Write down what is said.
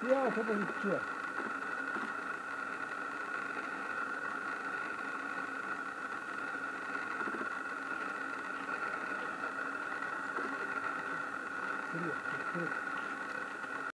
Я тебе ще. Серйозно, серйозно.